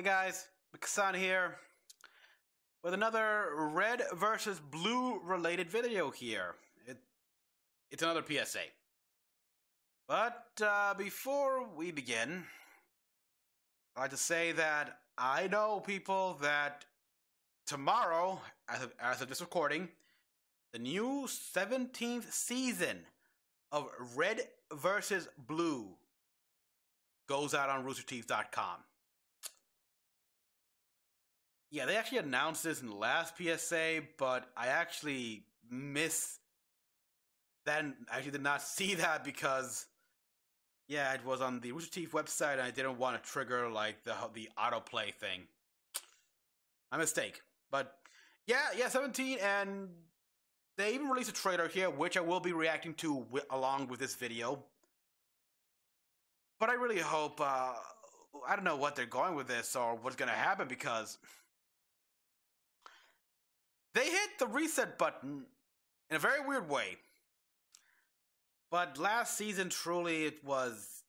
Hey guys, Mecha-san here with another red versus blue related video here. It, it's another PSA. But uh, before we begin, I'd like to say that I know people that tomorrow, as of, as of this recording, the new 17th season of Red versus Blue goes out on roosterteeth.com. Yeah, they actually announced this in the last PSA, but I actually missed that. I actually did not see that because, yeah, it was on the Rooster Teeth website, and I didn't want to trigger like the the autoplay thing. My mistake. But yeah, yeah, 17, and they even released a trailer here, which I will be reacting to along with this video. But I really hope. Uh, I don't know what they're going with this or what's going to happen because they hit the reset button in a very weird way. But last season, truly, it was.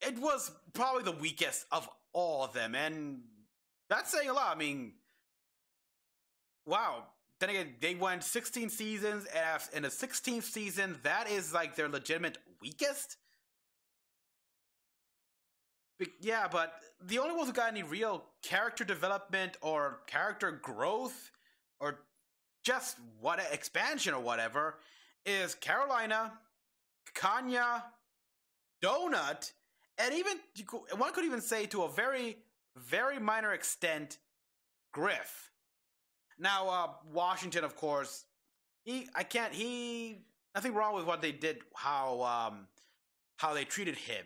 It was probably the weakest of all of them, and that's saying a lot. I mean, wow. Then again, they went 16 seasons, and in the 16th season, that is like their legitimate weakest. Yeah, but the only ones who got any real character development or character growth or just what expansion or whatever is Carolina, Kanya, Donut, and even one could even say to a very, very minor extent, Grif. Now, uh, Washington, of course, he I can't he nothing wrong with what they did, how um how they treated him.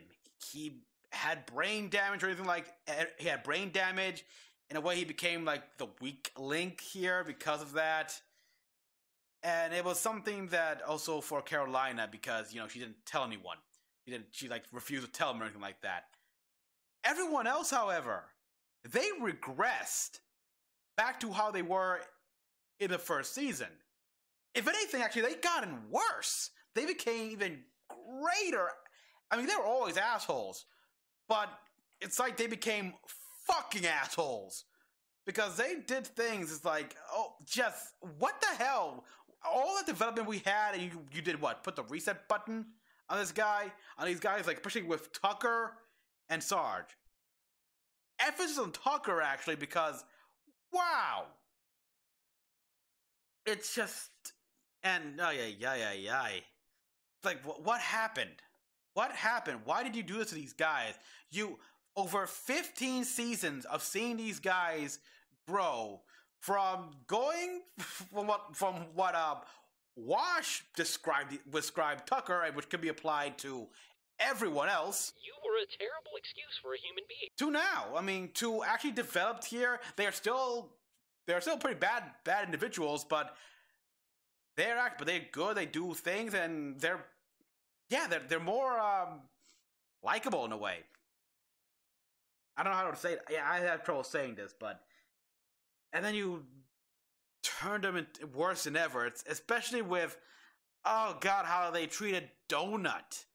He had brain damage or anything like eh, he had brain damage. In a way, he became like the weak link here because of that. And it was something that also for Carolina because you know she didn't tell anyone. She didn't. She like refused to tell him or anything like that. Everyone else, however, they regressed back to how they were in the first season. If anything, actually, they gotten worse. They became even greater. I mean, they were always assholes, but it's like they became fucking assholes because they did things. It's like, oh, just what the hell? All the development we had, and you you did what? Put the reset button on this guy, on these guys, like especially with Tucker and Sarge. Emphasis on Tucker actually because, wow, it's just and oh yeah yeah yeah yeah. Like what, what happened? What happened? Why did you do this to these guys? You over 15 seasons of seeing these guys grow from going from what from what uh Wash described described Tucker, which can be applied to everyone else. You were a terrible excuse for a human being. To now, I mean, to actually developed here, they are still they're still pretty bad bad individuals, but they're act, but they're good. They do things, and they're yeah, they're they're more um, likable in a way. I don't know how to say it. Yeah, I have trouble saying this, but and then you turned them into worse than ever. It's especially with oh god, how they treated Donut.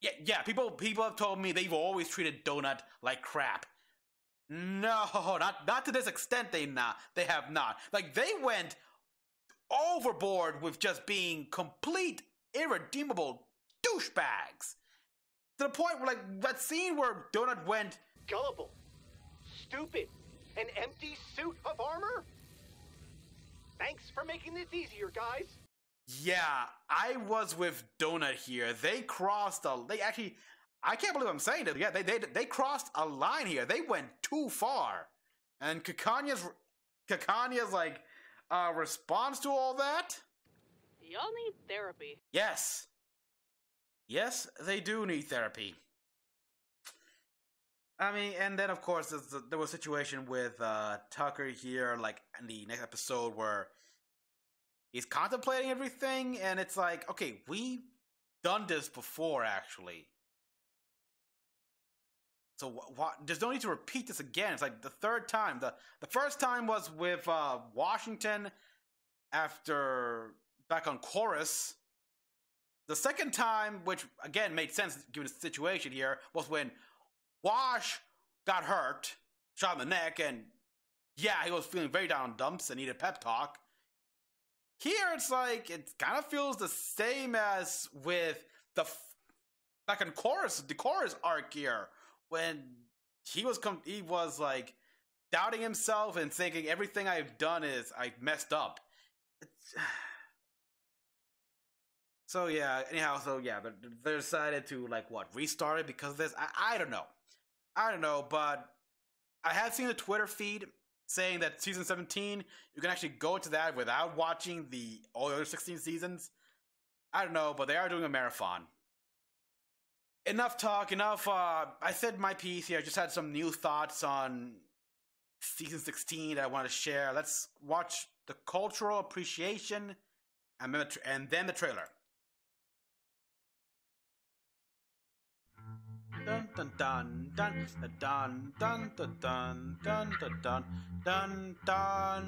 Yeah, yeah. People people have told me they've always treated Donut like crap. No, not not to this extent. They not. They have not. Like they went overboard with just being complete irredeemable douchebags. To the point where, like, that scene where Donut went gullible, stupid, an empty suit of armor? Thanks for making this easier, guys. Yeah, I was with Donut here. They crossed a. They actually. I can't believe I'm saying this. Yeah, they they they crossed a line here. They went too far, and Kaikaina's Kaikaina's like uh, response to all that. Y'all need therapy. Yes, Yes, they do need therapy. I mean, and then of course there was a situation with uh, Tucker here, like in the next episode, where he's contemplating everything, and it's like, okay, we've done this before, actually. So what, what? There's no need to repeat this again. It's like the third time. the The first time was with uh, Washington after back on Chorus the second time, which again made sense given the situation here, was when Wash got hurt, shot in the neck, and yeah, he was feeling very down dumps and needed pep talk. Here, it's like it kind of feels the same as with the like in chorus, the chorus arc here when he was com- he was like doubting himself and thinking everything I've done is I messed up. It's, so yeah, anyhow, so yeah, they, decided to like what restart it because of this. I, I don't know, I don't know, but I have seen the Twitter feed saying that season 17 you can actually go to that without watching the all the other 16 seasons. I don't know, but they are doing a marathon. Enough talk, enough. Uh, I said my piece here. I just had some new thoughts on season 16 that I want to share. Let's watch the cultural appreciation and then the trailer. Dun dun dun dun dun dun dun dun dun dun dun dun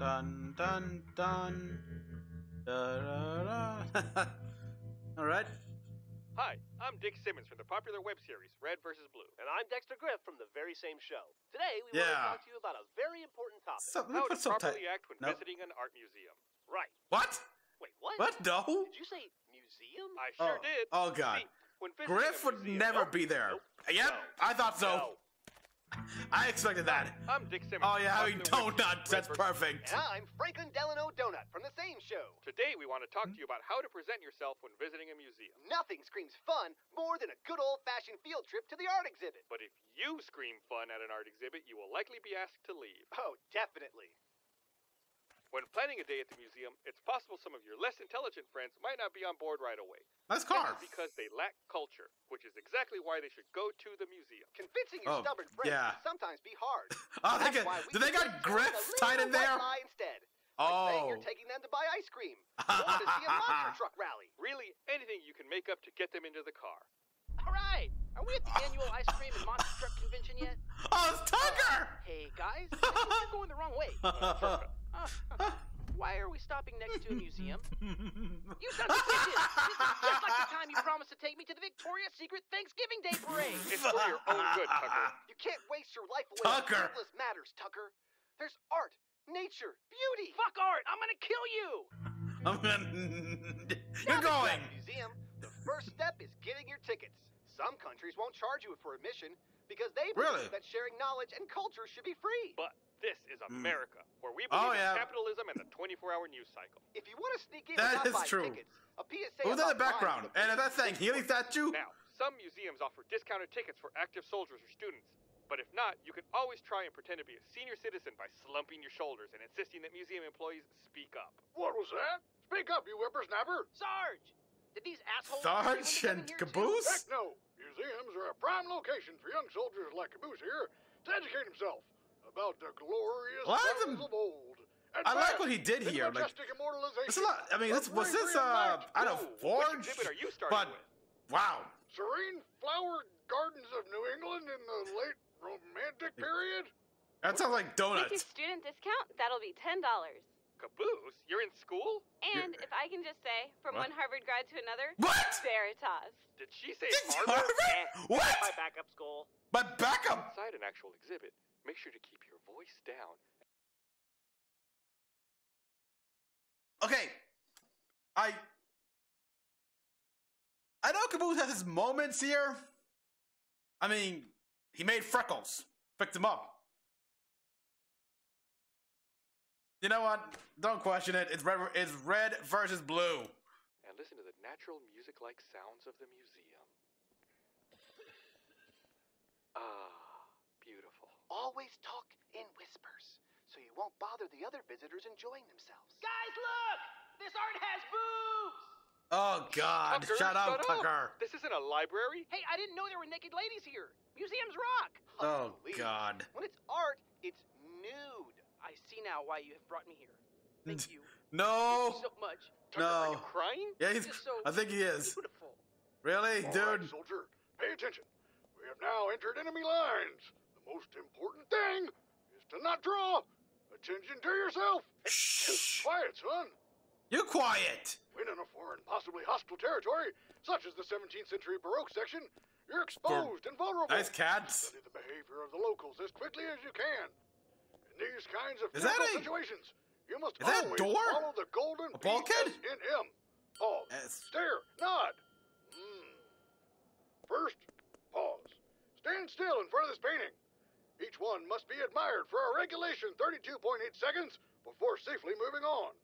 dun dun dun All right. Hi, I'm Dick Simmons from the popular web series Red vs. Blue. And I'm Dexter Grif from the very same show. Today, we want to talk to you about a very important topic. So, How to properly act when Nope. visiting an art museum. Right. What? Wait, what? What? No. Did you say museum? I sure oh. did. Oh God. See, Grif would never be there. Yep, I thought so. I expected that. I'm Dick Simmons. Oh yeah, I mean donuts. That's perfect. And I'm Franklin Delano Donut from the same show. Today we want to talk to you about how to present yourself when visiting a museum. Nothing screams fun more than a good old fashioned field trip to the art exhibit. But if you scream fun at an art exhibit, you will likely be asked to leave. Oh, definitely. When planning a day at the museum, it's possible some of your less intelligent friends might not be on board right away. Nice This car. is because they lack culture, which is exactly why they should go to the museum. Convincing your Oh, stubborn friends yeah. can sometimes be hard. Oh, they That's got, why we did they suggest got throwing Grif a tied in little there? white lie instead. Like oh. saying Oh. you're taking them to buy ice cream. Or to see a monster truck rally. Really, anything you can make up to get them into the car. All right. Are we at the annual ice cream and monster truck convention yet? Oh, it's Tucker. Hey guys, I think you're going the wrong way. Uh, why are we stopping next to a museum? You sons of bitches! This is just like the time you promised to take me to the Victoria's Secret Thanksgiving Day parade. It's for your own good, Tucker. You can't waste your life away Tucker. on frivolous matters, Tucker. There's art, nature, beauty. Fuck art! I'm gonna kill you! I'm gonna. You're that going. at the museum, the first step is getting your tickets. Some countries won't charge you for admission because they Really? believe that sharing knowledge and culture should be free. But this is Mm. America, where we Oh, believe yeah. in capitalism and the 24-hour news cycle. If you want to sneak in That and not is buy true. tickets, a PSA Who's in the background? is a And is that saying Healy statue? Now, some museums offer discounted tickets for active soldiers or students. But if not, you can always try and pretend to be a senior citizen by slumping your shoulders and insisting that museum employees speak up. What was that? Speak up, you whippersnapper! Sarge! Did these assholes Sarge bring and here too? Caboose? Heck no! Museums are a prime location for young soldiers like Caboose here to educate himself about the glorious Well, I battles am- of old. And I like what he did here. Like, majestic immortalization this a lot. I mean, of this was this bravery and uh might. out of Ooh, Which Forge, are you starting but with? wow. Serene flower gardens of New England in the late Romantic period? That sounds like With your donuts. student discount, that'll be ten dollars. Caboose? You're in school? And if I can just say, from What? one Harvard grad to another, What? Veritas. Did she say It's Harvard? Harvard? What? My backup school. My backup. Inside an actual exhibit, Okay, I I know Caboose has his moments here. I mean, he made freckles, picked him up. You know what? Don't question it. It's red. It's red versus blue. And listen to the natural music-like sounds of the museum. Ah, beautiful. Always talk in whispers so you won't bother the other visitors enjoying themselves. Guys, look! This art has boobs! Oh God! Tucker, Shut up, up. Tucker. This isn't a library. Hey, I didn't know there were naked ladies here. Museums rock! Oh Please. God. When it's art, it's nude. I see now why you have brought me here. Thank you. No. Thank you so much. Tucker, are No. you crying? Yeah, he's. So I think he is. Beautiful. Really, All right, dude? soldier, pay attention. We have now entered enemy lines. The most important thing is to not draw. Attention to yourself. Shh. Quiet, son. You quiet. When in a foreign, possibly hostile territory, such as the 17th century Baroque section, You're exposed and vulnerable. Nice cats. Study the behavior of the locals as quickly as you can. In these kinds of Is that a- situations, you must Is that always door? follow the golden A bulkhead? PSNM. Pause. Yes. Stare. Nod. Hmm. First, pause. Stand still in front of this painting. Each one must be admired for a regulation 32.8 seconds before safely moving on.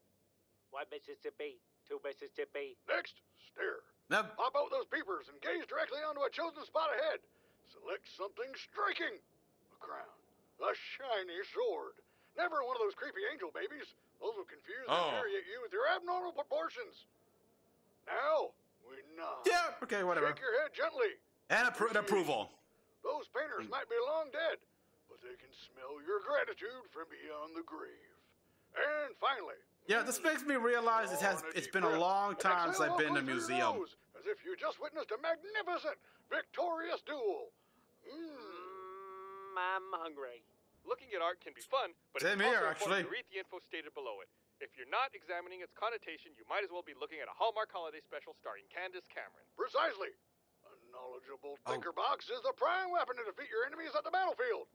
One Mississippi, two Mississippi. Next, stare. Now, Pop out those peepers and gaze directly onto a chosen spot ahead. Select something striking. A crown. A shiny sword. Never one of those creepy angel babies. Those will confuse and Oh. infuriate you with your abnormal proportions. Now, we nod. yeah, okay, whatever. Shake your head gently. And appro- an approval. Those painters might be long dead, but they can smell your gratitude from beyond the grave. And finally, Yeah, this makes me realize it has. on a It's deep been a long time since I've been in a while closing your museum. nose, As if you just witnessed a magnificent, victorious duel. Mm. Mmm, I'm hungry. Looking at art can be fun, but Same it's here, also actually. important to read the info stated below it. If you're not examining its connotation, you might as well be looking at a Hallmark holiday special starring Candace Cameron. Precisely. A knowledgeable Oh. Tinkerbox is the prime weapon to defeat your enemies at the battlefield.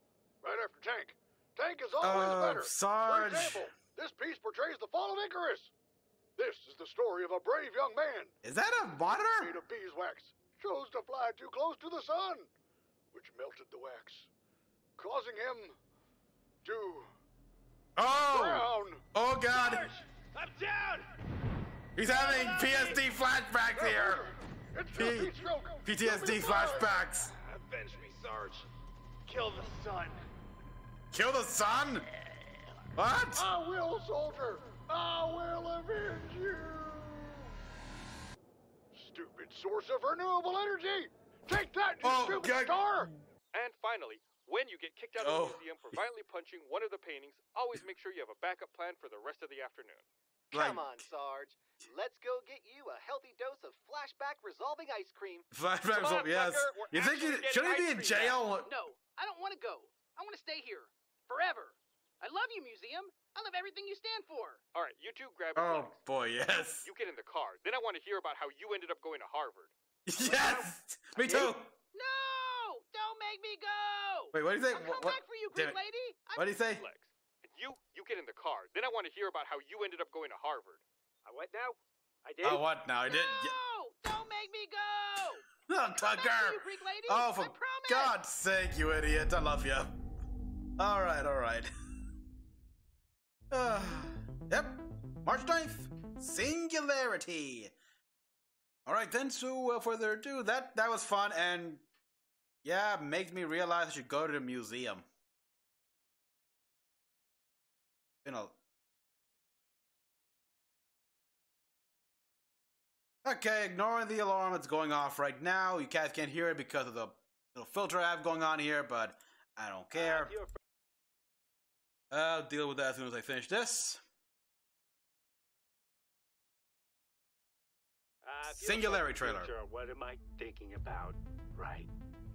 Right after Tank. Tank is always Uh, better. Sarge. For example, this piece portrays the fall of Icarus. This is the story of a brave young man Is that a made monitor? of beeswax, chose to fly too close to the sun, which melted the wax, causing him to Oh! drown. Oh god! I'm down! He's having PSD flashbacks here! It's P- stroke. PTSD You'll be fine. flashbacks! Avenge me, Sarge. Kill the sun. Kill the sun? What? I will, soldier. I will avenge you. Stupid source of renewable energy. Take that, you Oh, stupid God. star. And finally, when you get kicked out of Oh. the museum for violently punching one of the paintings, always make sure you have a backup plan for the rest of the afternoon. Come on, Sarge. Let's go get you a healthy dose of flashback resolving ice cream. Flashbacks, Come on, yes. You think he, actually should he be in ice cream jail? No, I don't want to go. I want to stay here. Forever. I love you, museum. I love everything you stand for. All right, you two grab your Oh legs. boy, yes. You get in the car. Then I want to hear about how you ended up going to Harvard. Yes! Me too! No! Don't make me go! Wait, what do you say? I'll come What, back for you, damn Green it. Lady. I'm what do you say? Legs. And you, you get in the car. Then I want to hear about how you ended up going to Harvard. I what now? I did? Oh, what now? I did. No! Don't make me go! Oh, I'll come back for Tucker! Greek lady. Oh, for promise. God's sake, you idiot. I love you. Alright, alright. Uh, yep. March 9th. Singularity. Alright then, so without further ado, that, that was fun and yeah, makes me realize I should go to the museum. You know. Okay, ignoring the alarm that's going off right now. You guys can't hear it because of the little filter I have going on here, but I don't care. Uh, if you're I'll deal with that as soon as I finish this. Uh, Singularity trailer. future, What am I thinking about right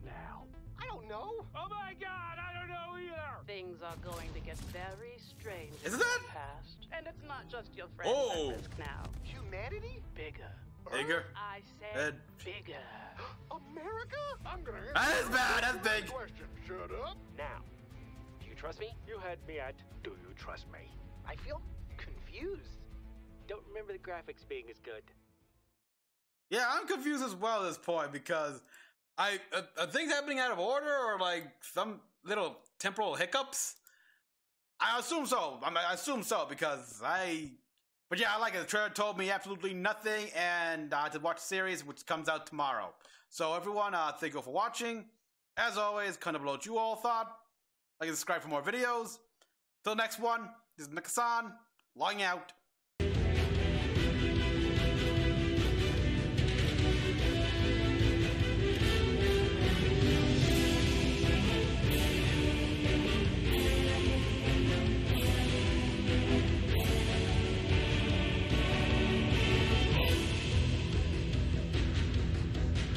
now? I don't know. Oh my god, I don't know either! Things are going to get very strange Is in it that? the past. And it's not just your friends Oh. at risk now. Humanity? Bigger. Bigger. I said Ed. bigger. America? I'm gonna answer That is your bad, that's first big. Question. Shut up. Now, do you trust me? You had me at, do you trust me? I feel confused. Don't remember the graphics being as good. Yeah, I'm confused as well at this point because I uh, are things happening out of order or like some little temporal hiccups. I assume so. I, mean, I assume so because I. But yeah, I like it. The trailer told me absolutely nothing, and I had to watch the series, which comes out tomorrow. So everyone, uh, thank you for watching. As always, kind of what you all thought. Like and subscribe for more videos. Till next one, this is Mecha-san, logging out.